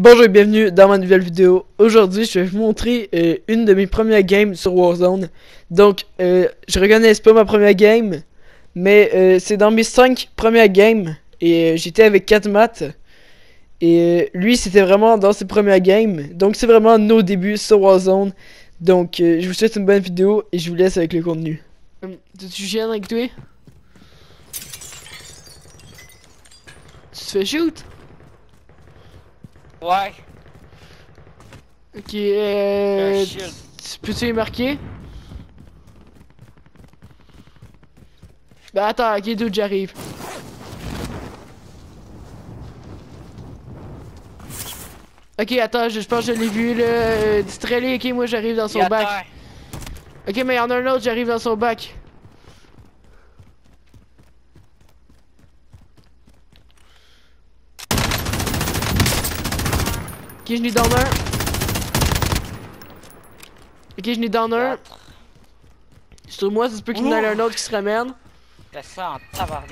Bonjour et bienvenue dans ma nouvelle vidéo. Aujourd'hui, je vais vous montrer euh, une de mes premières games sur Warzone. Donc, euh, je reconnais pas ma première game, mais euh, c'est dans mes 5 premières games. Et euh, j'étais avec 4 maths. Et lui, c'était vraiment dans ses premières games. Donc, c'est vraiment nos débuts sur Warzone. Donc, je vous souhaite une bonne vidéo et je vous laisse avec le contenu. tu gênes avec toi? Tu te fais shoot? Ouais, Ok, euh, tu peux-tu les marquer? Bah attends, ok, d'où j'arrive. Ok, attends, je, je pense que je l'ai vu là. Euh, ok, moi j'arrive dans son bac. Ok, mais il y en a un autre, j'arrive dans son bac. Ok, je n'ai down un. Ok, je n'ai down un. Sur moi, ça se peut qu'il y en ait un autre qui se ramène. T'as ça en tabarnak.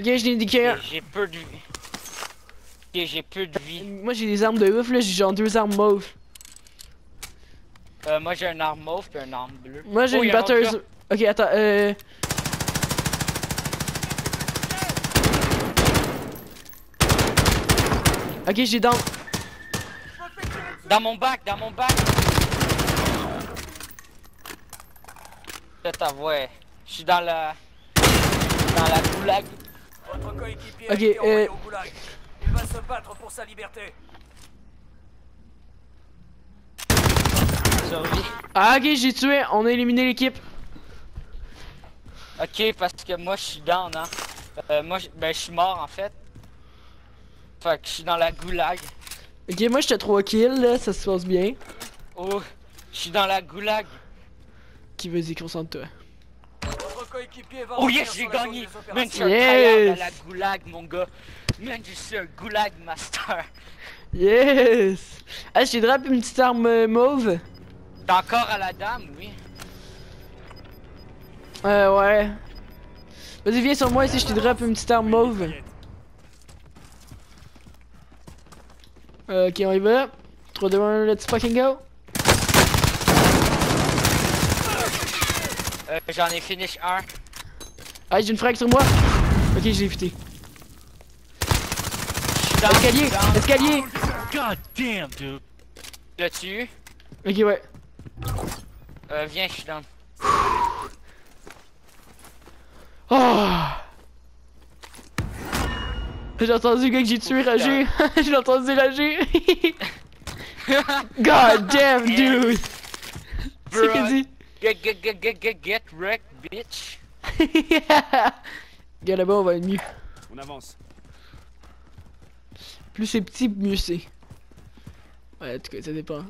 Ok, je n'ai niqué un. Et J'ai peu de vie. Ok, j'ai peu de vie. Moi, j'ai des armes de ouf, là, j'ai genre deux armes mauves. Euh, moi j'ai un arme mauve et un arme bleue. Moi, j'ai Oh, une un batteuse. Ok, attends, euh. Ok, j'ai down. Dans mon bac, dans mon bac. Là ta voix. Je suis dans la. Dans la goulag. Votre coéquipier Ok, a été envoyé euh, au goulag. Il va se battre pour sa liberté. Survie. Ah, ok, j'ai tué. On a éliminé l'équipe. Ok, parce que moi je suis down, hein. Euh, moi, je- ben je suis mort en fait. Fait que je suis dans la goulag. Ok, moi, j'étais 3 kills, là, ça se passe bien. Oh, je suis dans la goulag. Qui vas-y, concentre-toi. Oh yes, j'ai gagné! Man, je suis un Yes. la goulag, mon gars. Man, je suis un goulag master. Yes! Ah, j'ai drop une petite arme euh, mauve. T'es encore à la dame, oui. Euh, ouais. Vas-y, viens sur moi ici, je te drop une petite arme mauve. Ok, on y va. 3, 2, 1, let's fucking go. Euh, J'en ai finish un. Ah, j'ai une frag sur moi. Ok, je l'ai évité. Je suis dans Escalier, escalier. God damn, dude. L'as-tu eu? Ok, ouais. Euh, viens, je suis dans. Oh! J'ai entendu le gars que j'ai tué rager. j'ai entendu rager. God damn, dude. C'est ce qu'il dit. Get, get, get, get, get, get wrecked, bitch. Gars, là-bas, on va être mieux. On avance. Plus c'est petit, mieux c'est. Ouais, en tout cas, ça dépend.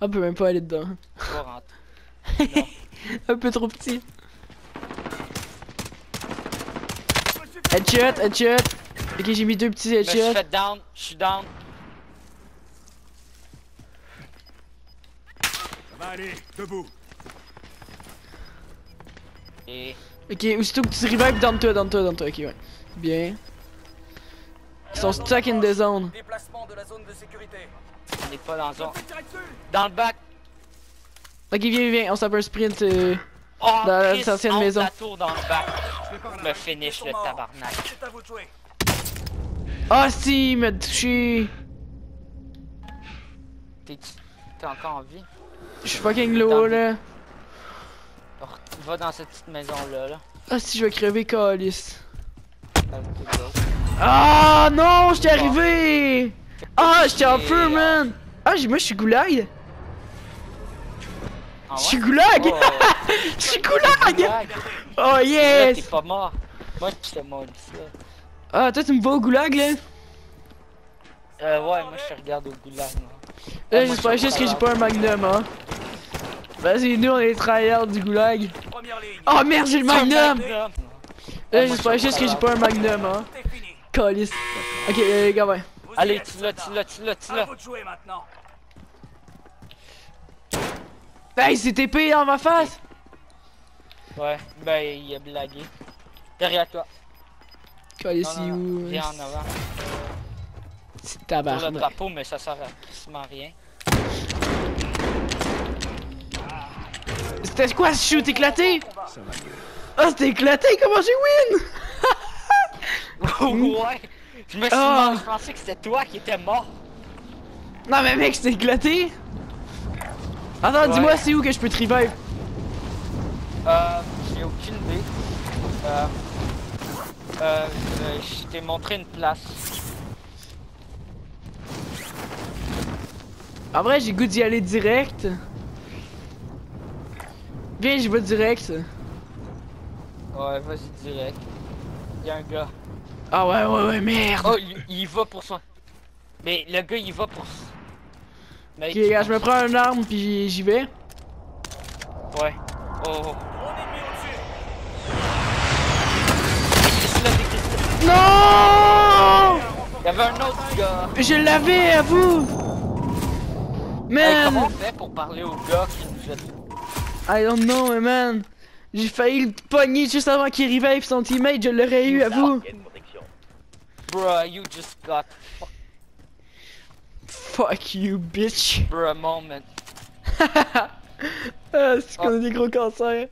On peut même pas aller dedans. Un peu trop petit. Headshot, headshot. Ok, j'ai mis deux petits Je me suis headshots. fait down, je suis down. Ça va aller, debout. Et. Ok, aussitôt que tu revives, dans toi, dans toi, dans toi. Ok, ouais. Bien. Ils sont stuck in the zone. Déplacement de la zone de sécurité. On est pas dans le zone. Dans le bac. Ok, viens, viens, on un sprint. euh. Oh, Dans Chris, l'ancienne entre maison. la tour dans le bac. Me finish le tabarnak. Ah, si, il m'a touché. T'es encore en vie? Je suis fucking low, là. Va dans cette petite maison là. là. Ah, si, je vais crever, tes gars. Ah, non, j'étais arrivé. Ah, j'étais en feu, man. Ah, j'ai- moi, je suis goulag. Ah Je suis goulag. Je suis goulag. Oh, Là, T'es yes. pas mort. Moi, j'étais mort ici. là. Ah, toi, tu me vas au goulag, là? Euh, ouais, moi, je te regarde au goulag. moi. Là, j'espère je juste que j'ai pas un magnum, hein. Vas-y, nous, on est les tryhards du goulag. Oh, merde, j'ai le magnum. Là, j'espère je juste que j'ai pas un magnum, hein. Calice. Ok, euh, les gars, ouais. Allez, tu l'as, tu l'as, tu l'as, tu À l'as. vous de jouer maintenant. Hey, c'est TP dans ma face. Ouais, ben, il a blagué. Derrière toi. Non, non. où? Viens en avant. C'est Sur le tabarnak. drapeau, mais ça sert à quasiment rien. C'était quoi ce shoot éclaté? Ça va mieux. Ah, c'était éclaté, comment j'ai win? ouais! Je me suis demandé- je pensais que c'était toi qui étais mort. Non mais mec, c'était éclaté! Attends, Ouais. dis-moi c'est où que je peux te revive? Euh, j'ai aucune idée. Euh, euh, euh, je t'ai montré une place. En vrai, j'ai goût d'y aller direct. Viens, j'y vais direct. Ouais, vas-y direct. Y'a un gars. Ah ouais, ouais, ouais, merde! Oh, il, va pour ça. Mais le gars, il va pour. Mec, Ok, gars, je me prends une arme puis j'y vais. Ouais. Oh. Non! Il y avait un autre gars. Je l'avais à vous! Hey, comment on fait pour parler au gars qui nous jette I don't know, mais man! J'ai failli le pogner juste avant qu'il revive son teammate, je l'aurais eu à vous! Bruh, you just got Fuck you, bitch! bruh moment. ah, c'est qu'on a des gros cancers!